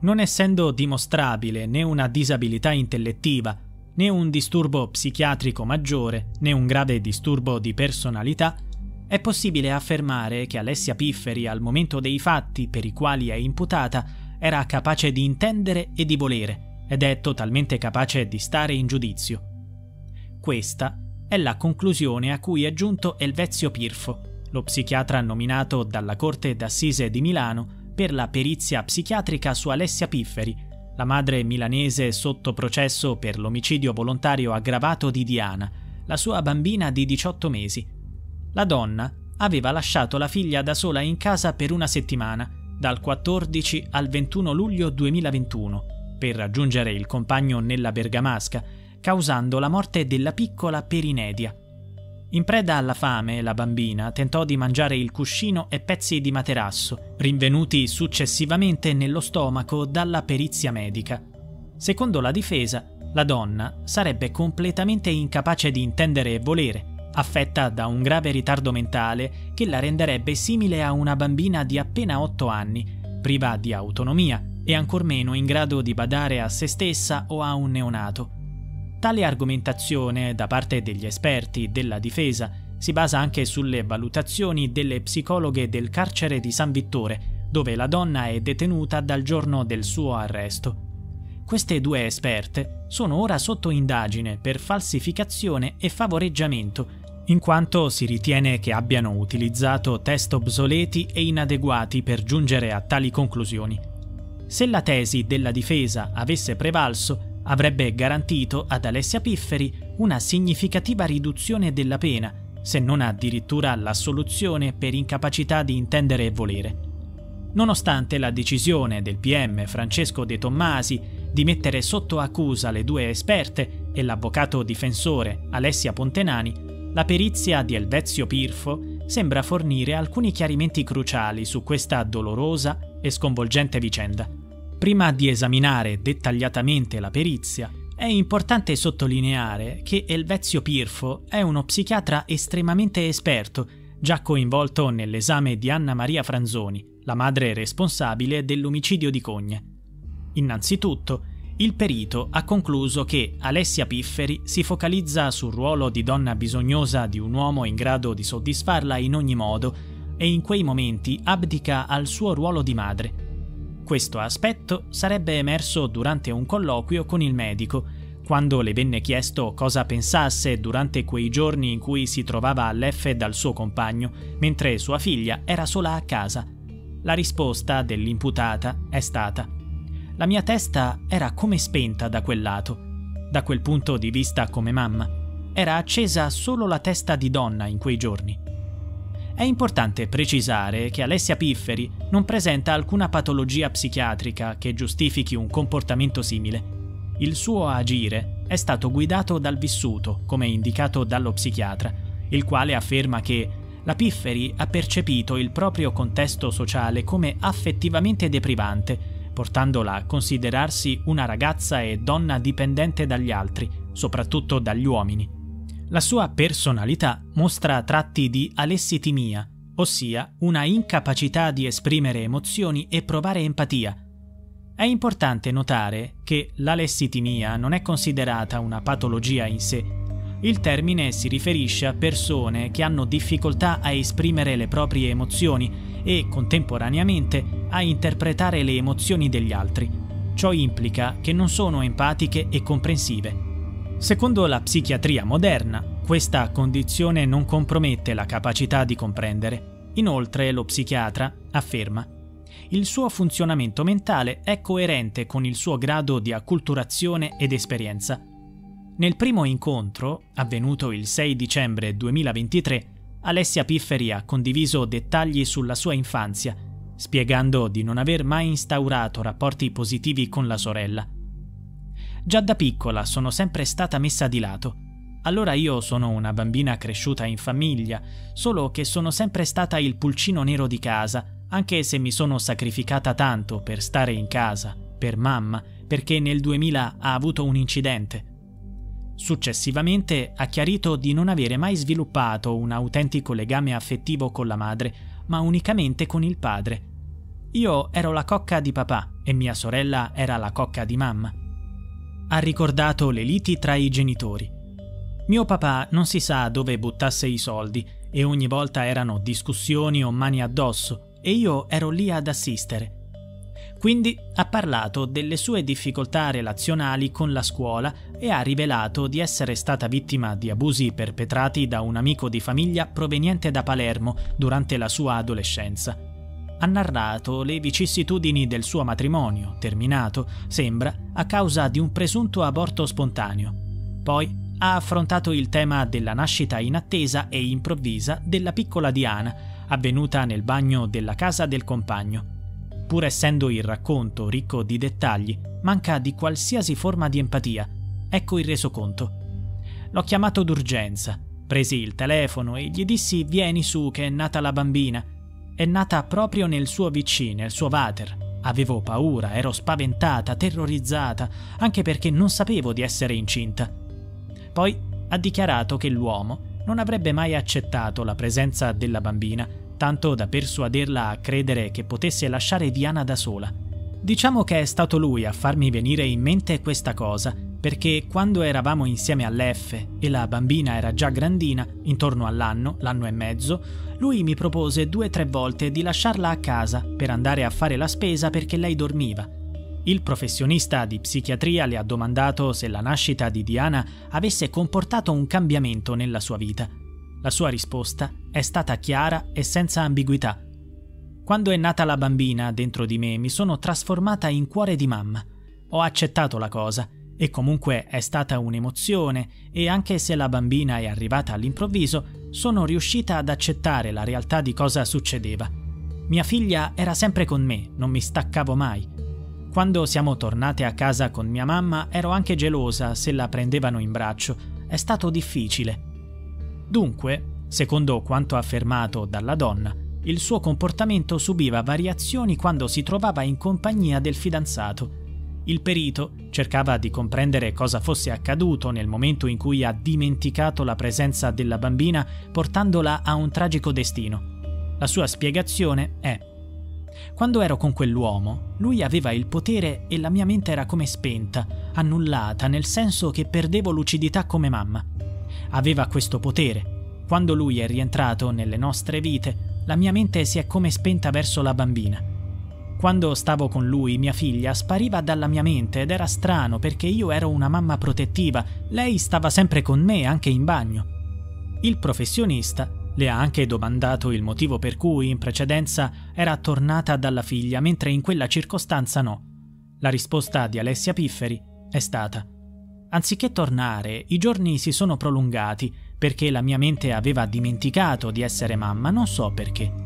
Non essendo dimostrabile né una disabilità intellettiva, né un disturbo psichiatrico maggiore, né un grave disturbo di personalità, è possibile affermare che Alessia Pifferi al momento dei fatti per i quali è imputata era capace di intendere e di volere ed è totalmente capace di stare in giudizio. Questa è la conclusione a cui è giunto Elvezio Pirfo, lo psichiatra nominato dalla Corte d'Assise di Milano per la perizia psichiatrica su Alessia Pifferi, la madre milanese sotto processo per l'omicidio volontario aggravato di Diana, la sua bambina di 18 mesi. La donna aveva lasciato la figlia da sola in casa per una settimana, dal 14 al 21 luglio 2021, per raggiungere il compagno nella Bergamasca, causando la morte della piccola per inedia. In preda alla fame, la bambina tentò di mangiare il cuscino e pezzi di materasso, rinvenuti successivamente nello stomaco dalla perizia medica. Secondo la difesa, la donna sarebbe completamente incapace di intendere e volere, affetta da un grave ritardo mentale che la renderebbe simile a una bambina di appena 8 anni, priva di autonomia e ancor meno in grado di badare a se stessa o a un neonato. Tale argomentazione da parte degli esperti della difesa si basa anche sulle valutazioni delle psicologhe del carcere di San Vittore, dove la donna è detenuta dal giorno del suo arresto. Queste due esperte sono ora sotto indagine per falsificazione e favoreggiamento, in quanto si ritiene che abbiano utilizzato test obsoleti e inadeguati per giungere a tali conclusioni. Se la tesi della difesa avesse prevalso, avrebbe garantito ad Alessia Pifferi una significativa riduzione della pena, se non addirittura l'assoluzione per incapacità di intendere e volere. Nonostante la decisione del PM Francesco De Tommasi di mettere sotto accusa le due esperte e l'avvocato difensore Alessia Pontenani, la perizia di Elvezio Pirfo sembra fornire alcuni chiarimenti cruciali su questa dolorosa e sconvolgente vicenda. Prima di esaminare dettagliatamente la perizia, è importante sottolineare che Elvezio Pirfo è uno psichiatra estremamente esperto, già coinvolto nell'esame di Anna Maria Franzoni, la madre responsabile dell'omicidio di Cogne. Innanzitutto, il perito ha concluso che Alessia Pifferi si focalizza sul ruolo di donna bisognosa di un uomo in grado di soddisfarla in ogni modo e in quei momenti abdica al suo ruolo di madre, questo aspetto sarebbe emerso durante un colloquio con il medico, quando le venne chiesto cosa pensasse durante quei giorni in cui si trovava all'F dal suo compagno, mentre sua figlia era sola a casa. La risposta dell'imputata è stata La mia testa era come spenta da quel lato. Da quel punto di vista come mamma, era accesa solo la testa di donna in quei giorni. È importante precisare che Alessia Pifferi non presenta alcuna patologia psichiatrica che giustifichi un comportamento simile. Il suo agire è stato guidato dal vissuto, come indicato dallo psichiatra, il quale afferma che la Pifferi ha percepito il proprio contesto sociale come affettivamente deprivante, portandola a considerarsi una ragazza e donna dipendente dagli altri, soprattutto dagli uomini. La sua personalità mostra tratti di alessitimia, ossia una incapacità di esprimere emozioni e provare empatia. È importante notare che l'alessitimia non è considerata una patologia in sé. Il termine si riferisce a persone che hanno difficoltà a esprimere le proprie emozioni e, contemporaneamente, a interpretare le emozioni degli altri. Ciò implica che non sono empatiche e comprensive. Secondo la psichiatria moderna, questa condizione non compromette la capacità di comprendere. Inoltre, lo psichiatra afferma il suo funzionamento mentale è coerente con il suo grado di acculturazione ed esperienza. Nel primo incontro, avvenuto il 6 dicembre 2023, Alessia Pifferi ha condiviso dettagli sulla sua infanzia, spiegando di non aver mai instaurato rapporti positivi con la sorella. Già da piccola sono sempre stata messa di lato. Allora io sono una bambina cresciuta in famiglia, solo che sono sempre stata il pulcino nero di casa, anche se mi sono sacrificata tanto per stare in casa, per mamma, perché nel 2000 ha avuto un incidente. Successivamente ha chiarito di non avere mai sviluppato un autentico legame affettivo con la madre, ma unicamente con il padre. Io ero la cocca di papà e mia sorella era la cocca di mamma. Ha ricordato le liti tra i genitori. Mio papà non si sa dove buttasse i soldi e ogni volta erano discussioni o mani addosso e io ero lì ad assistere. Quindi ha parlato delle sue difficoltà relazionali con la scuola e ha rivelato di essere stata vittima di abusi perpetrati da un amico di famiglia proveniente da Palermo durante la sua adolescenza. Ha narrato le vicissitudini del suo matrimonio, terminato, sembra, a causa di un presunto aborto spontaneo. Poi ha affrontato il tema della nascita inattesa e improvvisa della piccola Diana, avvenuta nel bagno della casa del compagno. Pur essendo il racconto ricco di dettagli, manca di qualsiasi forma di empatia. Ecco il resoconto. L'ho chiamato d'urgenza, presi il telefono e gli dissi vieni su che è nata la bambina. È nata proprio nel suo vicino, nel suo vater. Avevo paura, ero spaventata, terrorizzata, anche perché non sapevo di essere incinta. Poi ha dichiarato che l'uomo non avrebbe mai accettato la presenza della bambina tanto da persuaderla a credere che potesse lasciare Diana da sola. Diciamo che è stato lui a farmi venire in mente questa cosa, perché quando eravamo insieme all'F e la bambina era già grandina, intorno all'anno, l'anno e mezzo, lui mi propose due o tre volte di lasciarla a casa per andare a fare la spesa perché lei dormiva. Il professionista di psichiatria le ha domandato se la nascita di Diana avesse comportato un cambiamento nella sua vita la sua risposta è stata chiara e senza ambiguità. Quando è nata la bambina dentro di me mi sono trasformata in cuore di mamma. Ho accettato la cosa e comunque è stata un'emozione e anche se la bambina è arrivata all'improvviso, sono riuscita ad accettare la realtà di cosa succedeva. Mia figlia era sempre con me, non mi staccavo mai. Quando siamo tornate a casa con mia mamma ero anche gelosa se la prendevano in braccio. È stato difficile. Dunque, secondo quanto affermato dalla donna, il suo comportamento subiva variazioni quando si trovava in compagnia del fidanzato. Il perito cercava di comprendere cosa fosse accaduto nel momento in cui ha dimenticato la presenza della bambina portandola a un tragico destino. La sua spiegazione è quando ero con quell'uomo, lui aveva il potere e la mia mente era come spenta, annullata, nel senso che perdevo lucidità come mamma aveva questo potere. Quando lui è rientrato nelle nostre vite, la mia mente si è come spenta verso la bambina. Quando stavo con lui, mia figlia spariva dalla mia mente ed era strano perché io ero una mamma protettiva, lei stava sempre con me anche in bagno. Il professionista le ha anche domandato il motivo per cui in precedenza era tornata dalla figlia mentre in quella circostanza no. La risposta di Alessia Pifferi è stata Anziché tornare, i giorni si sono prolungati perché la mia mente aveva dimenticato di essere mamma, non so perché.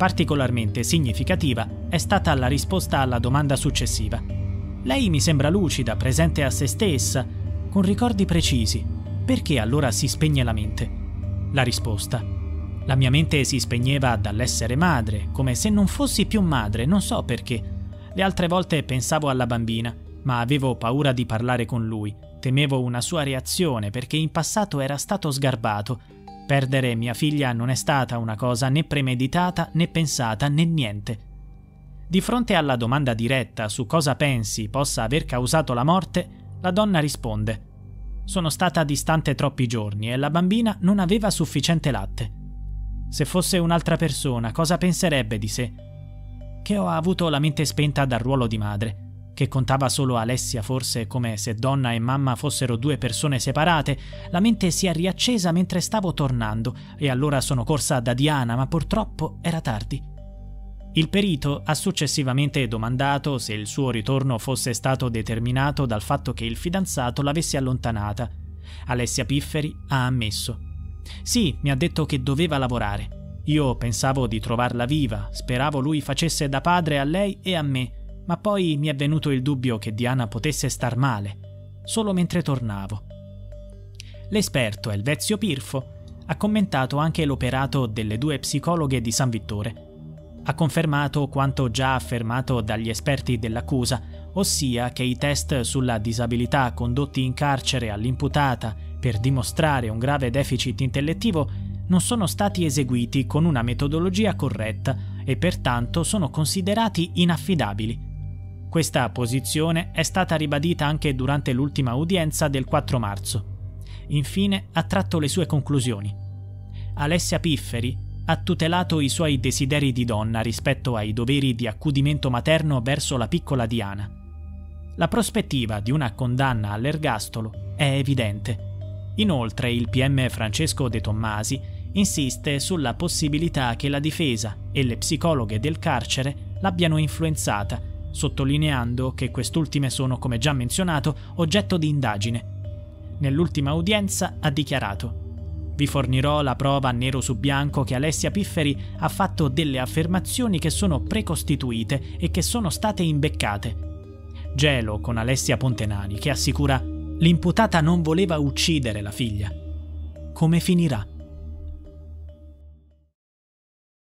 Particolarmente significativa è stata la risposta alla domanda successiva. Lei mi sembra lucida, presente a se stessa, con ricordi precisi. Perché allora si spegne la mente? La risposta. La mia mente si spegneva dall'essere madre, come se non fossi più madre, non so perché. Le altre volte pensavo alla bambina, ma avevo paura di parlare con lui Temevo una sua reazione perché in passato era stato sgarbato. Perdere mia figlia non è stata una cosa né premeditata né pensata né niente. Di fronte alla domanda diretta su cosa pensi possa aver causato la morte, la donna risponde Sono stata distante troppi giorni e la bambina non aveva sufficiente latte. Se fosse un'altra persona, cosa penserebbe di sé? Che ho avuto la mente spenta dal ruolo di madre che contava solo Alessia forse come se donna e mamma fossero due persone separate, la mente si è riaccesa mentre stavo tornando e allora sono corsa da Diana, ma purtroppo era tardi. Il perito ha successivamente domandato se il suo ritorno fosse stato determinato dal fatto che il fidanzato l'avesse allontanata. Alessia Pifferi ha ammesso. Sì, mi ha detto che doveva lavorare. Io pensavo di trovarla viva, speravo lui facesse da padre a lei e a me, ma poi mi è venuto il dubbio che Diana potesse star male, solo mentre tornavo. L'esperto Elvezio Pirfo ha commentato anche l'operato delle due psicologhe di San Vittore. Ha confermato quanto già affermato dagli esperti dell'accusa, ossia che i test sulla disabilità condotti in carcere all'imputata per dimostrare un grave deficit intellettivo non sono stati eseguiti con una metodologia corretta e pertanto sono considerati inaffidabili. Questa posizione è stata ribadita anche durante l'ultima udienza del 4 marzo. Infine ha tratto le sue conclusioni. Alessia Pifferi ha tutelato i suoi desideri di donna rispetto ai doveri di accudimento materno verso la piccola Diana. La prospettiva di una condanna all'ergastolo è evidente. Inoltre il PM Francesco De Tommasi insiste sulla possibilità che la difesa e le psicologhe del carcere l'abbiano influenzata, sottolineando che quest'ultime sono, come già menzionato, oggetto di indagine. Nell'ultima udienza ha dichiarato vi fornirò la prova nero su bianco che Alessia Pifferi ha fatto delle affermazioni che sono precostituite e che sono state imbeccate. Gelo con Alessia Pontenani che assicura l'imputata non voleva uccidere la figlia. Come finirà?